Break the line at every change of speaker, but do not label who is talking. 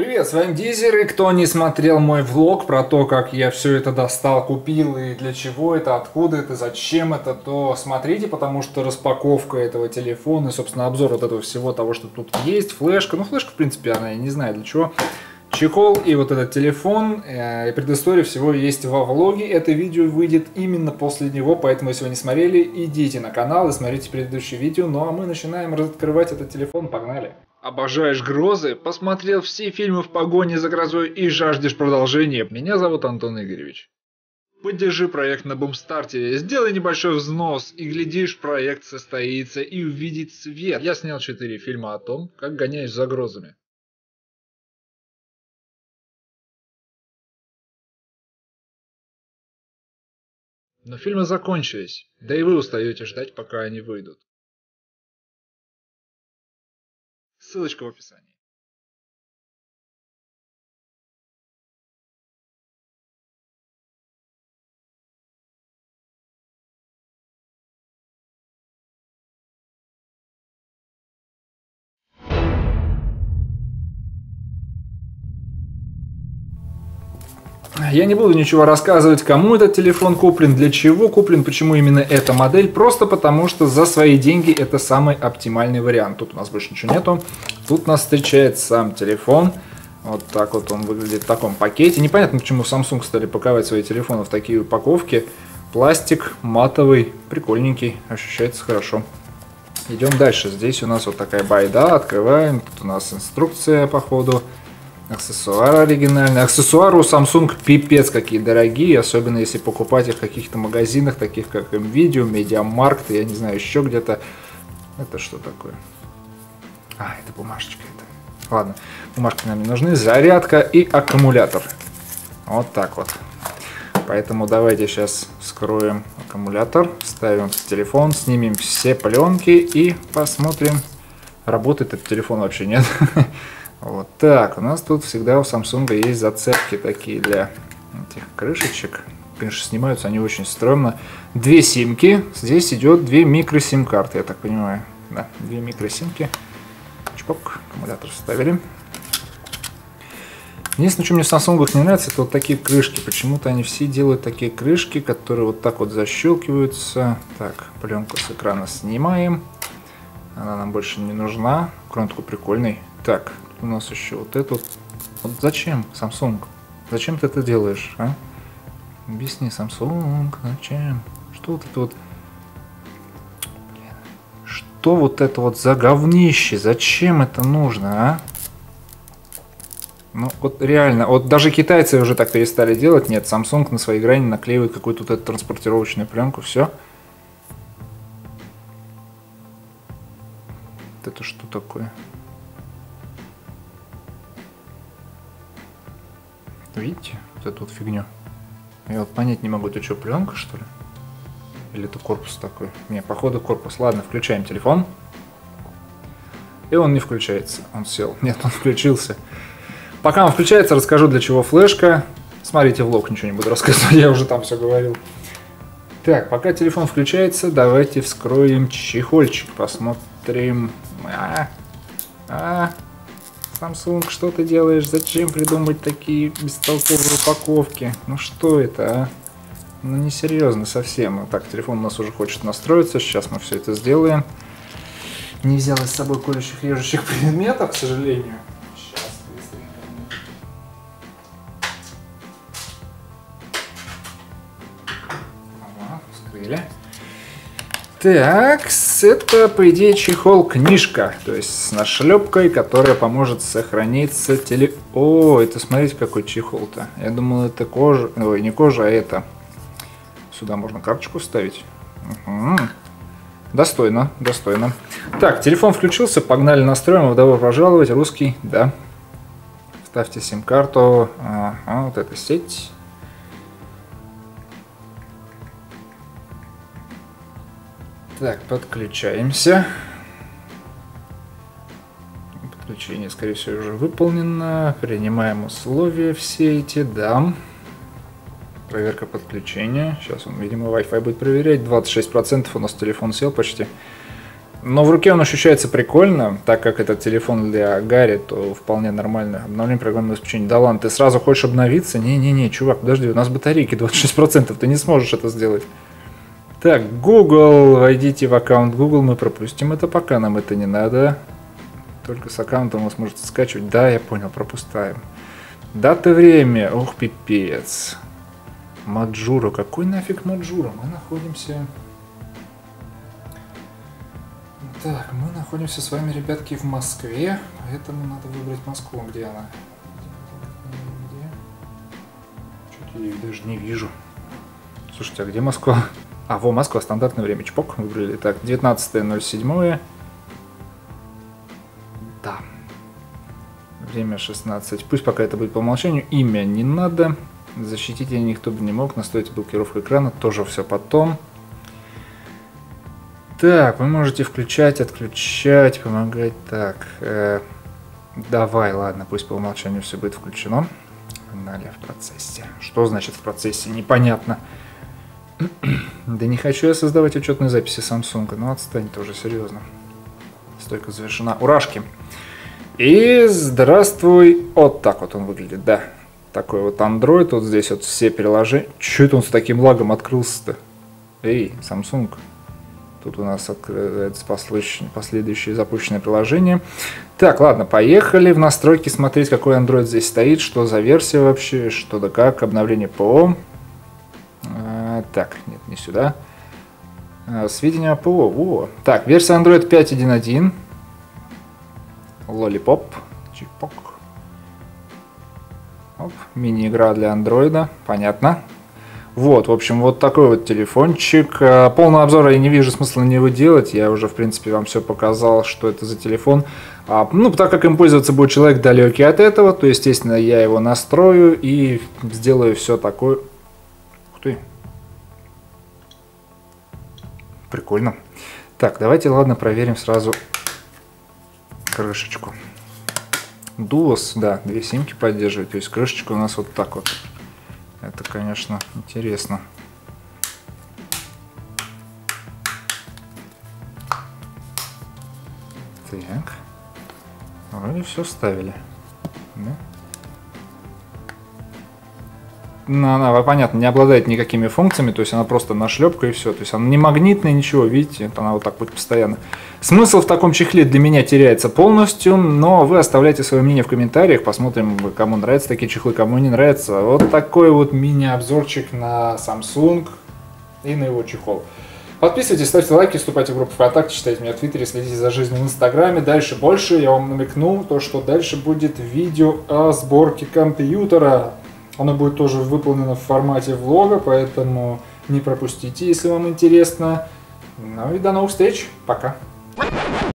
Привет, с вами Дизер, и кто не смотрел мой влог про то, как я все это достал, купил, и для чего это, откуда это, зачем это, то смотрите, потому что распаковка этого телефона и, собственно, обзор вот этого всего того, что тут есть, флешка, ну, флешка, в принципе, она, я не знаю для чего, чехол и вот этот телефон, э, и предыстория всего есть во влоге, это видео выйдет именно после него, поэтому, если вы не смотрели, идите на канал и смотрите предыдущее видео, ну, а мы начинаем раскрывать этот телефон, погнали! Обожаешь грозы? Посмотрел все фильмы в погоне за грозой и жаждешь продолжения? Меня зовут Антон Игоревич. Поддержи проект на бумстарте, сделай небольшой взнос и глядишь, проект состоится и увидит свет. Я снял четыре фильма о том, как гоняешь за грозами. Но фильмы закончились, да и вы устаете ждать, пока они выйдут. Ссылочка в описании. Я не буду ничего рассказывать, кому этот телефон куплен, для чего куплен, почему именно эта модель, просто потому что за свои деньги это самый оптимальный вариант. Тут у нас больше ничего нету. Тут нас встречает сам телефон. Вот так вот он выглядит в таком пакете. Непонятно, почему Samsung стали паковать свои телефоны в такие упаковки. Пластик матовый, прикольненький, ощущается хорошо. Идем дальше. Здесь у нас вот такая байда. Открываем. Тут у нас инструкция по ходу. Аксессуары оригинальные. Аксессуары у Samsung пипец какие дорогие, особенно если покупать их в каких-то магазинах, таких как MVideo, MediaMarkt, я не знаю, еще где-то. Это что такое? А, это бумажечка. Это. Ладно, бумажки нам не нужны. Зарядка и аккумулятор. Вот так вот. Поэтому давайте сейчас вскроем аккумулятор, ставим телефон, снимем все пленки и посмотрим, работает этот телефон вообще нет. Вот так, у нас тут всегда у Samsung есть зацепки такие для этих крышечек. Конечно, снимаются они очень стрёмно. Две симки, здесь идет две микросим карты, я так понимаю. Да, две микросимки. Чпок, аккумулятор вставили. Единственное, что мне в Samsung не нравится, это вот такие крышки. Почему-то они все делают такие крышки, которые вот так вот защелкиваются. Так, пленку с экрана снимаем. Она нам больше не нужна. Крон такой прикольный. Так, у нас еще вот это вот. Вот зачем, Samsung? Зачем ты это делаешь, а? Объясни, Samsung, зачем? Что вот это вот... Что вот это вот за говнище? Зачем это нужно, а? Ну, вот реально, вот даже китайцы уже так перестали делать. Нет, Samsung на своей грани наклеивает какую-то вот эту транспортировочную пленку, все. Это что такое? Видите, вот эту вот фигню? Я вот понять не могу, это что, пленка что ли? Или это корпус такой? Не, походу корпус. Ладно, включаем телефон. И он не включается. Он сел. Нет, он включился. Пока он включается, расскажу, для чего флешка. Смотрите влог, ничего не буду рассказывать, я уже там все говорил. Так, пока телефон включается, давайте вскроем чехольчик, посмотрим. А, а, Samsung, что ты делаешь? Зачем придумать такие бестолковые упаковки? Ну что это, а? Ну несерьезно совсем. Так, телефон у нас уже хочет настроиться. Сейчас мы все это сделаем. Не взял с собой колющих режущих предметов, к сожалению. Сейчас, Ага, вскрыли. Так, это, по идее, чехол-книжка, то есть с нашлепкой, которая поможет сохраниться теле... О, это смотрите, какой чехол-то. Я думал, это кожа... Ой, не кожа, а это... Сюда можно карточку ставить. Угу. Достойно, достойно. Так, телефон включился, погнали настроим. Добро пожаловать, русский, да. Ставьте сим-карту. Ага, вот эта сеть. Так, подключаемся. Подключение, скорее всего, уже выполнено. Принимаем условия все эти, да. Проверка подключения. Сейчас он, видимо, Wi-Fi будет проверять. 26% у нас телефон сел почти. Но в руке он ощущается прикольно, так как этот телефон для Гарри, то вполне нормально. Обновление программного обеспечения. Да ладно, ты сразу хочешь обновиться? Не-не-не, чувак, подожди, у нас батарейки 26%, ты не сможешь это сделать. Так, Google, войдите в аккаунт Google, мы пропустим это, пока нам это не надо. Только с аккаунтом вы сможете скачивать. Да, я понял, пропускаем. Дата, время, ох, пипец. Маджура, какой нафиг Маджура? Мы находимся... Так, мы находимся с вами, ребятки, в Москве, поэтому надо выбрать Москву. Где она? Где? Что-то я ее даже не вижу. Слушайте, а где Москва? А, во, Москва, стандартное время. Чпок, выбрали. Так, 19.07. Да. Время 16. Пусть пока это будет по умолчанию. Имя не надо. Защитить я никто бы не мог. Настроить блокировку экрана. Тоже все потом. Так, вы можете включать, отключать, помогать. Так, э, давай, ладно, пусть по умолчанию все будет включено. Погнали в процессе. Что значит в процессе? Непонятно. да не хочу я создавать учетные записи Samsung. Ну отстань тоже, серьезно. Стойка завершена. Урашки. И здравствуй. Вот так вот он выглядит, да. Такой вот Android. Вот здесь вот все приложения. Че это он с таким лагом открылся-то? Эй, Samsung. Тут у нас открывается последующее запущенное приложение. Так, ладно, поехали в настройки смотреть, какой Android здесь стоит, что за версия вообще, что да как, обновление ПО. А, так, нет, не сюда. А, сведения о ПО. О. Так, версия Android 5.1.1. Lollipop. Чипок. Мини-игра для андроида. Понятно. Вот, в общем, вот такой вот телефончик. Э, полного обзора я не вижу смысла на него делать. Я уже, в принципе, вам все показал, что это за телефон. А, ну, так как им пользоваться будет человек далекий от этого, то, естественно, я его настрою и сделаю все такое. Ух ты. Прикольно. Так, давайте, ладно, проверим сразу крышечку. Duos, да, две симки поддерживает. То есть крышечка у нас вот так вот. Это, конечно, интересно. Так. Вроде все ставили. Да? Она, понятно, не обладает никакими функциями, то есть она просто нашлепка и все. То есть она не магнитная, ничего, видите, она вот так будет постоянно. Смысл в таком чехле для меня теряется полностью, но вы оставляйте свое мнение в комментариях, посмотрим, кому нравятся такие чехлы, кому не нравятся. Вот такой вот мини-обзорчик на Samsung и на его чехол. Подписывайтесь, ставьте лайки, вступайте в группу ВКонтакте, читайте меня в Твиттере, следите за жизнью в Инстаграме. Дальше больше, я вам намекнул, то, что дальше будет видео о сборке компьютера. Оно будет тоже выполнено в формате влога, поэтому не пропустите, если вам интересно. Ну и до новых встреч. Пока.